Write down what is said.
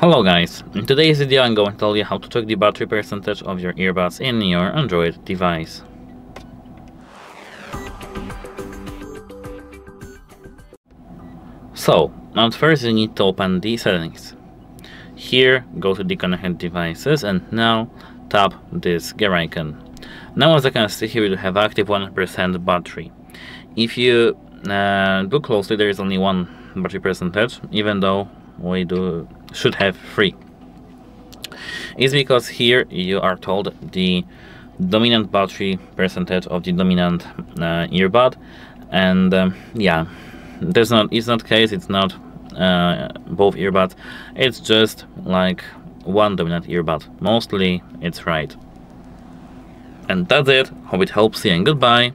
Hello guys, in today's video I'm going to tell you how to check the battery percentage of your earbuds in your Android device. So, at first you need to open the settings. Here, go to the connected devices and now tap this gear icon. Now as I can see here you have active 100% battery. If you uh, look closely there is only one battery percentage, even though we do should have three. Is because here you are told the dominant battery percentage of the dominant uh, earbud, and um, yeah, there's not. It's not case. It's not uh, both earbuds. It's just like one dominant earbud. Mostly it's right. And that's it. Hope it helps you and goodbye.